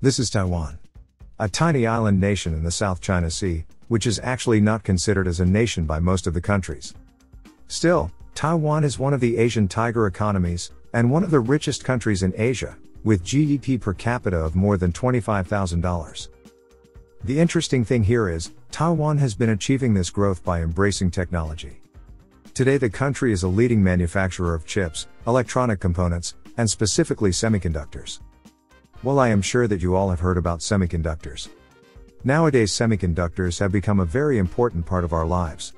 This is Taiwan. A tiny island nation in the South China Sea, which is actually not considered as a nation by most of the countries. Still, Taiwan is one of the Asian tiger economies, and one of the richest countries in Asia, with GDP per capita of more than $25,000. The interesting thing here is, Taiwan has been achieving this growth by embracing technology. Today, the country is a leading manufacturer of chips, electronic components, and specifically semiconductors. Well, I am sure that you all have heard about semiconductors. Nowadays, semiconductors have become a very important part of our lives.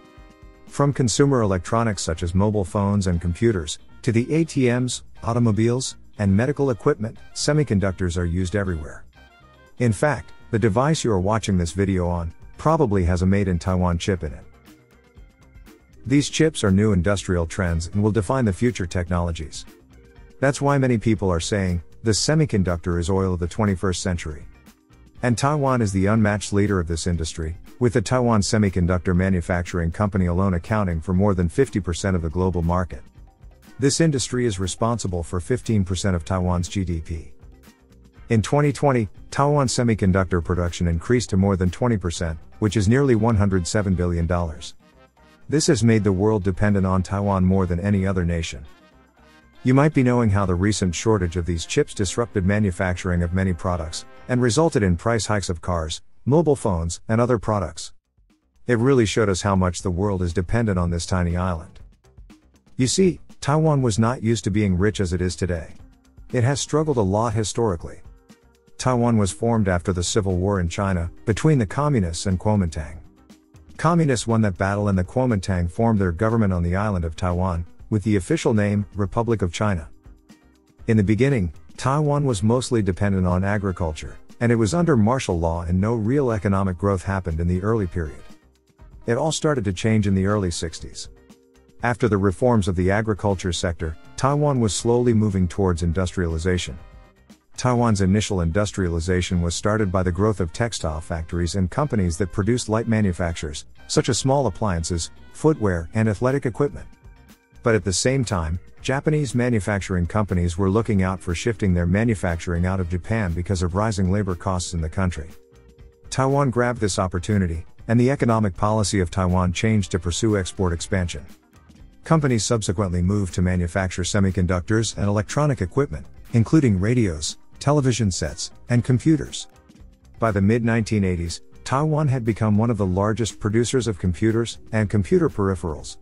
From consumer electronics such as mobile phones and computers, to the ATMs, automobiles, and medical equipment, semiconductors are used everywhere. In fact, the device you are watching this video on probably has a made in Taiwan chip in it. These chips are new industrial trends and will define the future technologies. That's why many people are saying, the semiconductor is oil of the 21st century. And Taiwan is the unmatched leader of this industry, with the Taiwan Semiconductor Manufacturing Company alone accounting for more than 50% of the global market. This industry is responsible for 15% of Taiwan's GDP. In 2020, Taiwan semiconductor production increased to more than 20%, which is nearly $107 billion. This has made the world dependent on Taiwan more than any other nation. You might be knowing how the recent shortage of these chips disrupted manufacturing of many products, and resulted in price hikes of cars, mobile phones, and other products. It really showed us how much the world is dependent on this tiny island. You see, Taiwan was not used to being rich as it is today. It has struggled a lot historically. Taiwan was formed after the Civil War in China, between the Communists and Kuomintang. Communists won that battle and the Kuomintang formed their government on the island of Taiwan, with the official name, Republic of China. In the beginning, Taiwan was mostly dependent on agriculture, and it was under martial law and no real economic growth happened in the early period. It all started to change in the early 60s. After the reforms of the agriculture sector, Taiwan was slowly moving towards industrialization. Taiwan's initial industrialization was started by the growth of textile factories and companies that produced light manufactures, such as small appliances, footwear, and athletic equipment. But at the same time, Japanese manufacturing companies were looking out for shifting their manufacturing out of Japan because of rising labor costs in the country. Taiwan grabbed this opportunity, and the economic policy of Taiwan changed to pursue export expansion. Companies subsequently moved to manufacture semiconductors and electronic equipment, including radios, television sets, and computers. By the mid 1980s, Taiwan had become one of the largest producers of computers and computer peripherals.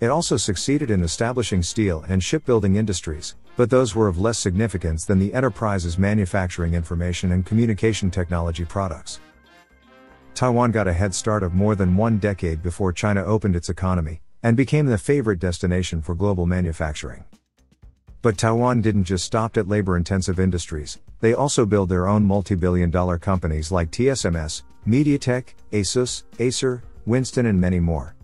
It also succeeded in establishing steel and shipbuilding industries, but those were of less significance than the enterprises manufacturing information and communication technology products. Taiwan got a head start of more than one decade before China opened its economy, and became the favorite destination for global manufacturing. But Taiwan didn't just stop at labor intensive industries, they also build their own multi billion dollar companies like TSMC, MediaTek, Asus, Acer, Wistron, and many more.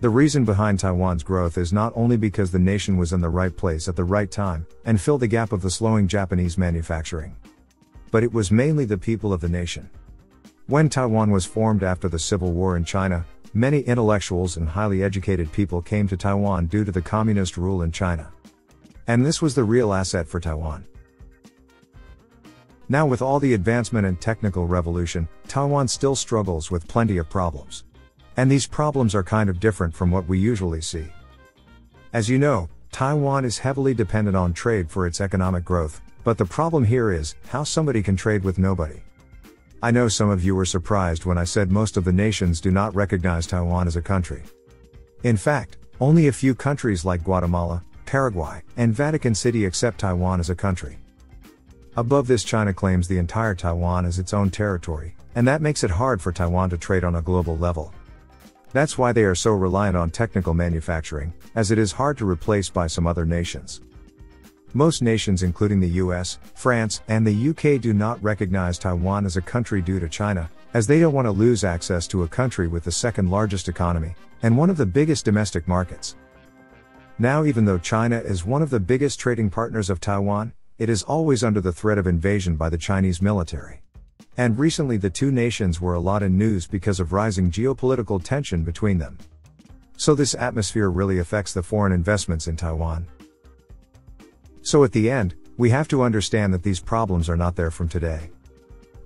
The reason behind Taiwan's growth is not only because the nation was in the right place at the right time, and filled the gap of the slowing Japanese manufacturing. But it was mainly the people of the nation. When Taiwan was formed after the Civil War in China, many intellectuals and highly educated people came to Taiwan due to the communist rule in China. And this was the real asset for Taiwan. Now, with all the advancement and technical revolution, Taiwan still struggles with plenty of problems. And these problems are kind of different from what we usually see. As you know, Taiwan is heavily dependent on trade for its economic growth, but the problem here is how somebody can trade with nobody. I know some of you were surprised when I said most of the nations do not recognize Taiwan as a country. In fact, only a few countries like Guatemala, Paraguay, and Vatican City accept Taiwan as a country. Above this, China claims the entire Taiwan as its own territory, and that makes it hard for Taiwan to trade on a global level. That's why they are so reliant on technical manufacturing, as it is hard to replace by some other nations. Most nations, including the US, France, and the UK, do not recognize Taiwan as a country due to China, as they don't want to lose access to a country with the second largest economy, and one of the biggest domestic markets. Now, even though China is one of the biggest trading partners of Taiwan, it is always under the threat of invasion by the Chinese military. And recently, the two nations were a lot in news because of rising geopolitical tension between them. So, this atmosphere really affects the foreign investments in Taiwan. So, at the end, we have to understand that these problems are not there from today.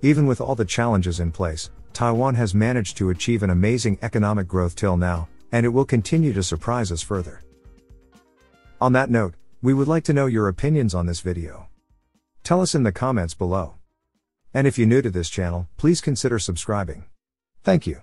Even with all the challenges in place, Taiwan has managed to achieve an amazing economic growth till now, and it will continue to surprise us further. On that note, we would like to know your opinions on this video. Tell us in the comments below. And if you're new to this channel, please consider subscribing. Thank you.